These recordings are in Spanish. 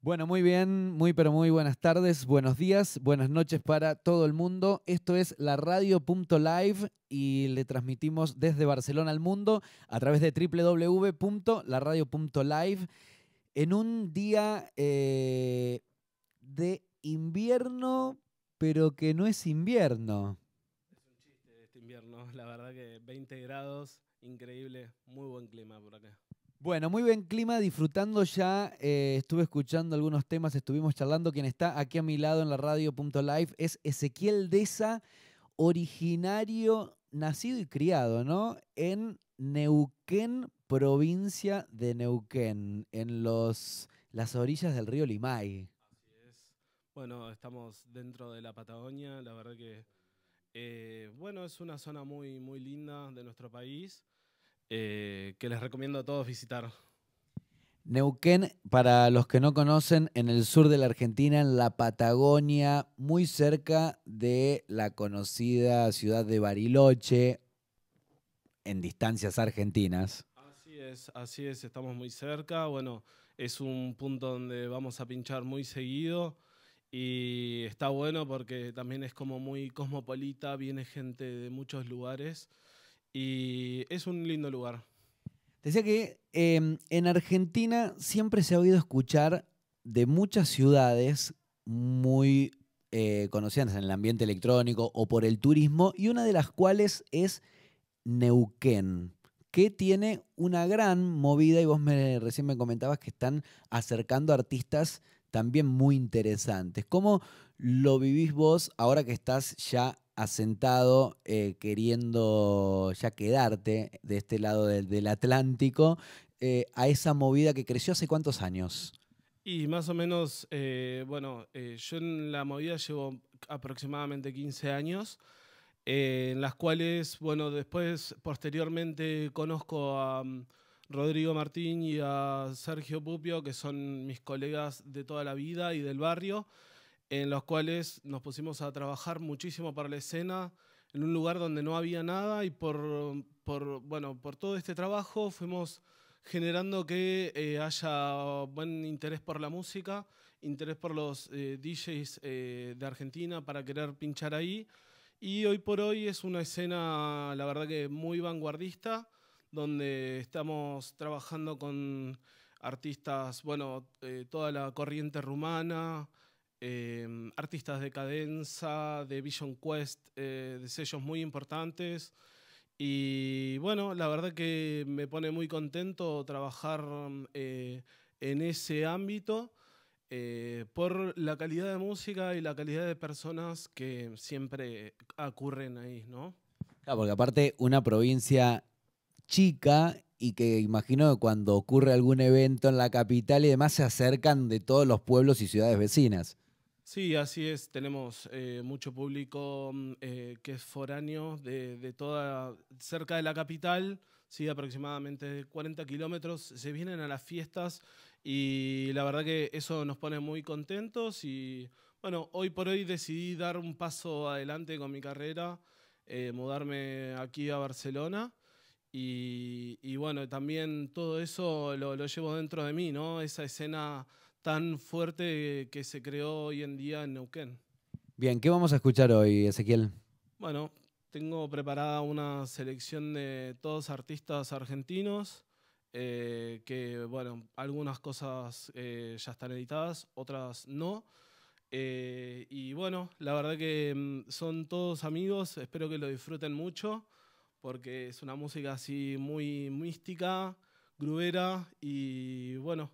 Bueno, muy bien, muy pero muy buenas tardes, buenos días, buenas noches para todo el mundo. Esto es la radio.live y le transmitimos desde Barcelona al mundo a través de www.laradio.live en un día eh, de invierno, pero que no es invierno. Es un chiste este invierno, la verdad que 20 grados, increíble, muy buen clima por acá. Bueno, muy buen clima, disfrutando ya. eh, estuve escuchando algunos temas, estuvimos charlando. Quien está aquí a mi lado en la radio.live es Ezequiel Deza, originario, nacido y criado, ¿no? En Neuquén, provincia de Neuquén, en los, las orillas del río Limay. Así es. Bueno, estamos dentro de la Patagonia, la verdad que, eh, bueno, es una zona muy, muy linda de nuestro país, eh, que les recomiendo a todos visitar. Neuquén, para los que no conocen, en el sur de la Argentina, en la Patagonia, muy cerca de la conocida ciudad de Bariloche, en distancias argentinas. Así es, así es, estamos muy cerca. Bueno, es un punto donde vamos a pinchar muy seguido y está bueno porque también es como muy cosmopolita, viene gente de muchos lugares y es un lindo lugar. Decía que eh, en Argentina siempre se ha oído escuchar de muchas ciudades muy eh, conocidas en el ambiente electrónico o por el turismo, y una de las cuales es Neuquén, que tiene una gran movida, y vos me, recién me comentabas que están acercando artistas también muy interesantes. ¿Cómo lo vivís vos ahora que estás ya asentado, eh, queriendo ya quedarte de este lado del, Atlántico, eh, a esa movida que creció hace cuántos años? Y más o menos, eh, bueno, yo en la movida llevo aproximadamente 15 años, en las cuales, bueno, después, posteriormente, conozco a mm, Rodrigo Martín y a Sergio Pupio, que son mis colegas de toda la vida y del barrio, en los cuales nos pusimos a trabajar muchísimo para la escena, en un lugar donde no había nada y por, por, bueno, por todo este trabajo fuimos generando que eh, haya buen interés por la música, interés por los eh, DJs eh, de Argentina para querer pinchar ahí. Y hoy por hoy es una escena, la verdad que muy vanguardista, donde estamos trabajando con artistas, bueno, eh, toda la corriente rumana, eh, artistas de cadenza, de Vision Quest, eh, de sellos muy importantes. Y bueno, la verdad que me pone muy contento trabajar eh, en ese ámbito eh, por la calidad de música y la calidad de personas que siempre ocurren ahí, ¿no? Claro, porque aparte una provincia chica y que imagino que cuando ocurre algún evento en la capital y demás se acercan de todos los pueblos y ciudades vecinas. Sí, así es. Tenemos eh, mucho público mm, eh, que es foráneo de, de toda, cerca de la capital, sí, aproximadamente 40 kilómetros. Se vienen a las fiestas y la verdad que eso nos pone muy contentos. Y bueno, hoy por hoy decidí dar un paso adelante con mi carrera, eh, mudarme aquí a Barcelona. Y, y bueno, también todo eso lo, lo llevo dentro de mí, ¿no? Esa escena tan fuerte que se creó hoy en día en Neuquén. Bien, ¿qué vamos a escuchar hoy, Ezequiel? Bueno, tengo preparada una selección de todos artistas argentinos, eh, que bueno, algunas cosas eh, ya están editadas, otras no. Eh, y bueno, la verdad que mm, son todos amigos, espero que lo disfruten mucho, porque es una música así muy mística, gruera y bueno,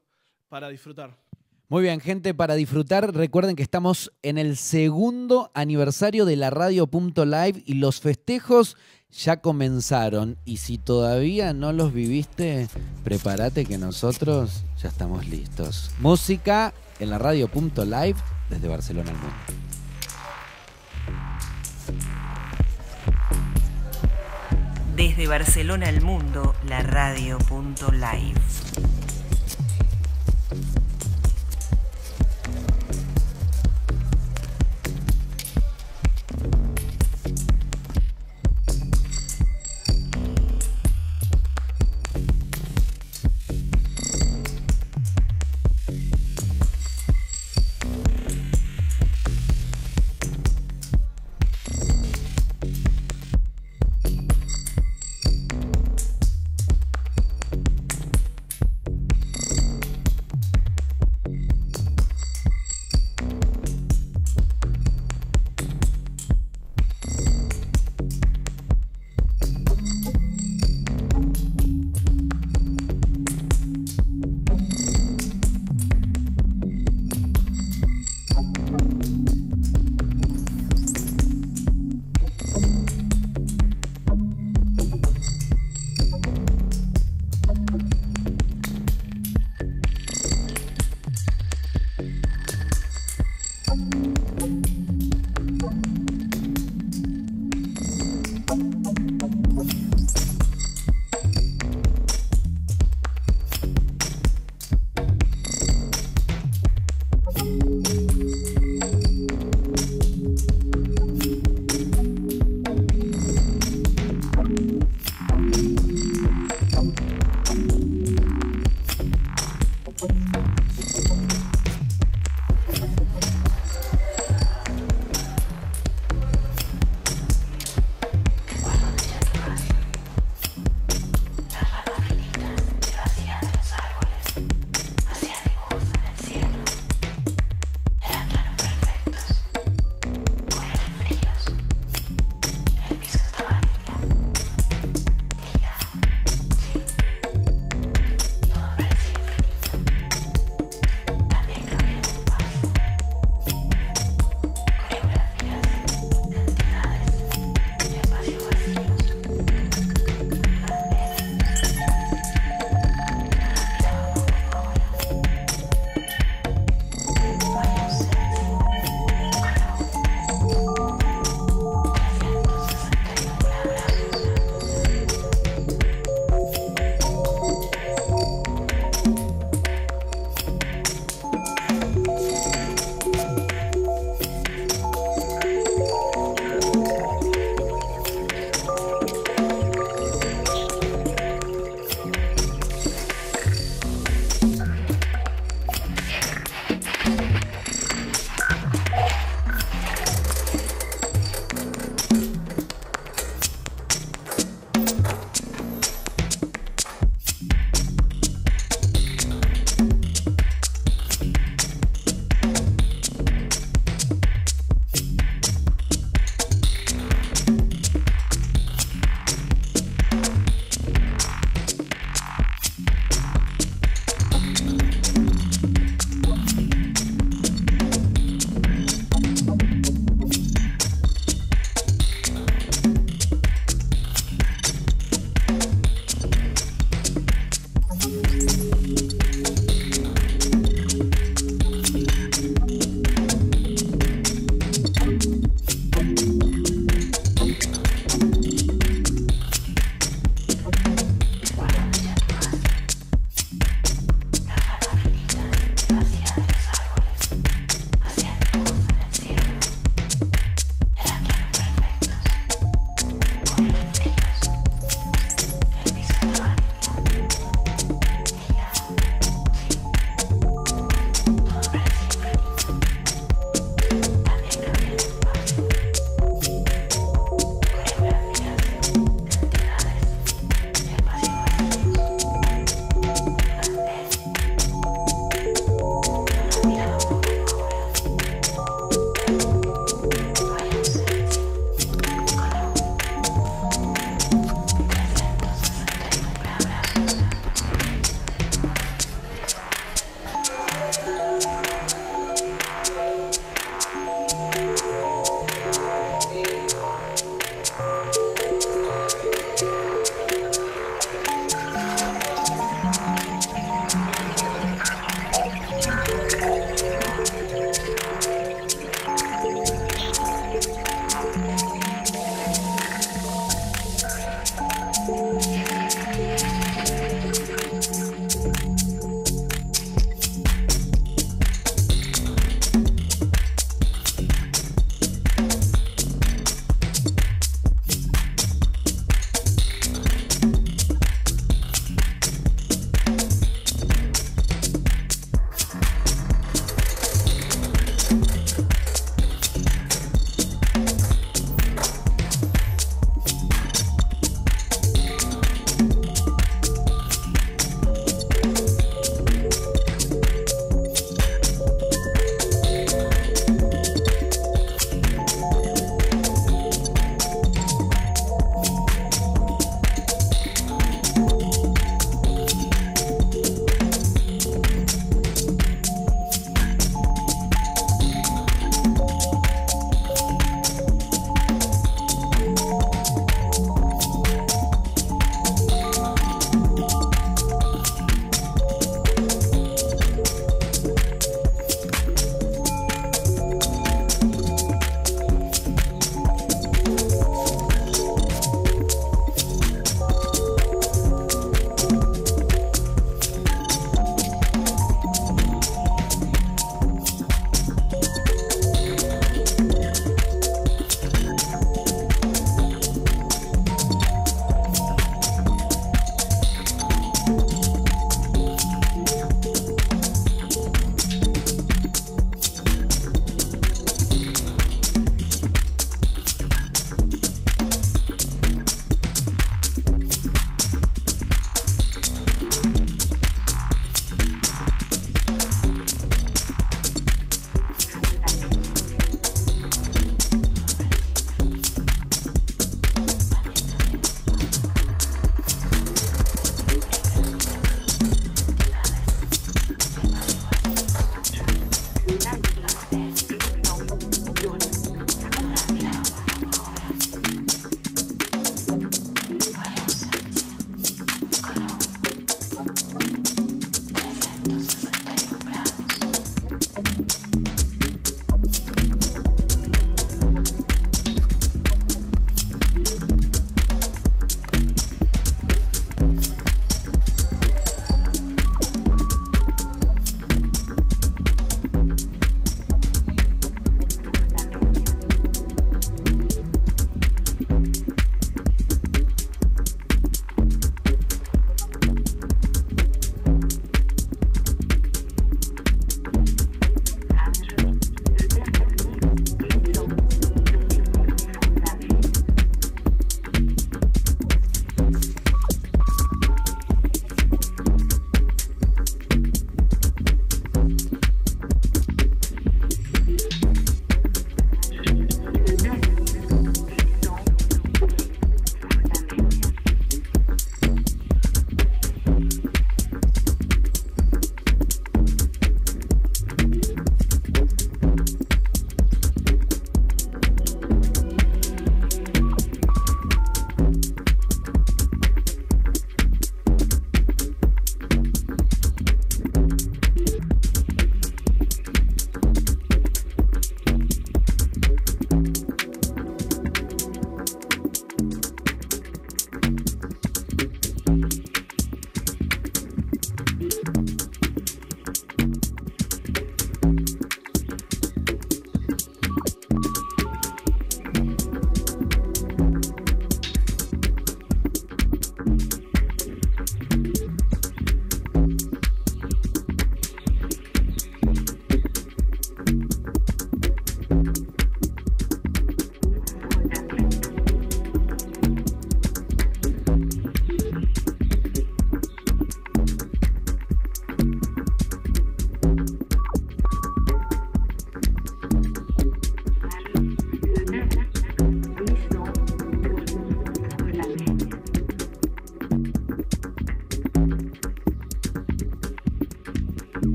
para disfrutar. Muy bien, gente, para disfrutar, recuerden que estamos en el segundo aniversario de la radio.live y los festejos ya comenzaron. Y si todavía no los viviste, prepárate que nosotros ya estamos listos. Música en la radio.live desde Barcelona al mundo. Desde Barcelona al mundo, la radio.live.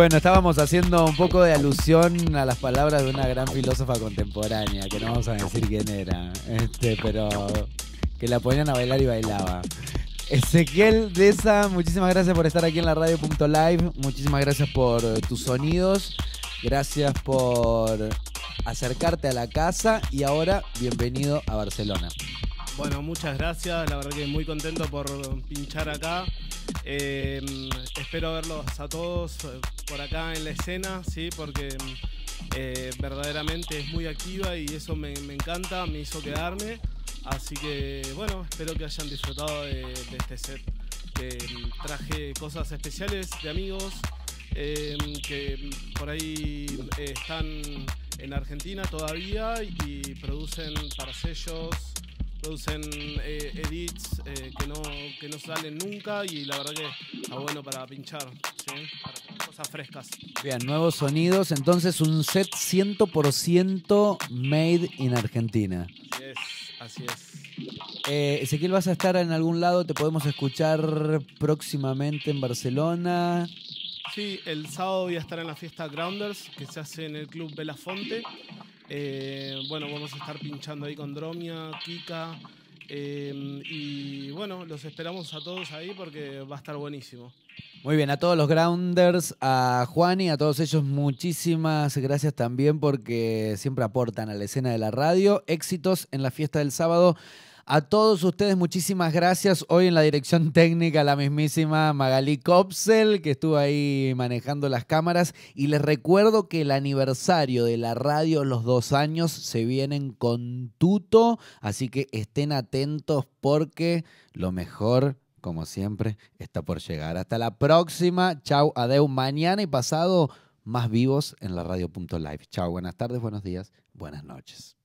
Bueno, estábamos haciendo un poco de alusión a las palabras de una gran filósofa contemporánea, que no vamos a decir quién era, este, pero que la ponían a bailar y bailaba. Ezequiel Deza, muchísimas gracias por estar aquí en la radio.live, muchísimas gracias por tus sonidos, gracias por acercarte a la casa y ahora bienvenido a Barcelona. Bueno, muchas gracias, la verdad que muy contento por pinchar acá. Eh, espero verlos a todos eh, por acá en la escena, ¿sí? porque eh, verdaderamente es muy activa y eso me, encanta, me hizo quedarme. Así que bueno, espero que hayan disfrutado de, este set. traje cosas especiales de amigos que por ahí están en Argentina todavía y producen para sellos producen eh, edits eh, que, no, que no salen nunca y la verdad que está bueno para pinchar, para cosas frescas. Bien, nuevos sonidos, entonces un set 100% made in Argentina. Así es, así es. Eh, Ezequiel, ¿vas a estar en algún lado? ¿Te podemos escuchar próximamente en Barcelona? Sí, el sábado voy a estar en la fiesta Grounders que se hace en el Club Belafonte. Eh, bueno, vamos a estar pinchando ahí con Dromia, Kika. Eh, y bueno, los esperamos a todos ahí porque va a estar buenísimo. Muy bien, a todos los grounders, a Juan y a todos ellos muchísimas gracias también porque siempre aportan a la escena de la radio. Éxitos en la fiesta del sábado. A todos ustedes, muchísimas gracias. Hoy en la dirección técnica, la mismísima Magali Kopsel, que estuvo ahí manejando las cámaras. Y les recuerdo que el aniversario de la radio, los dos años, se vienen con tuto. Así que estén atentos porque lo mejor, como siempre, está por llegar. Hasta la próxima. Chau, adeu. Mañana y pasado, más vivos en la radio.live. Chau, buenas tardes, buenos días, buenas noches.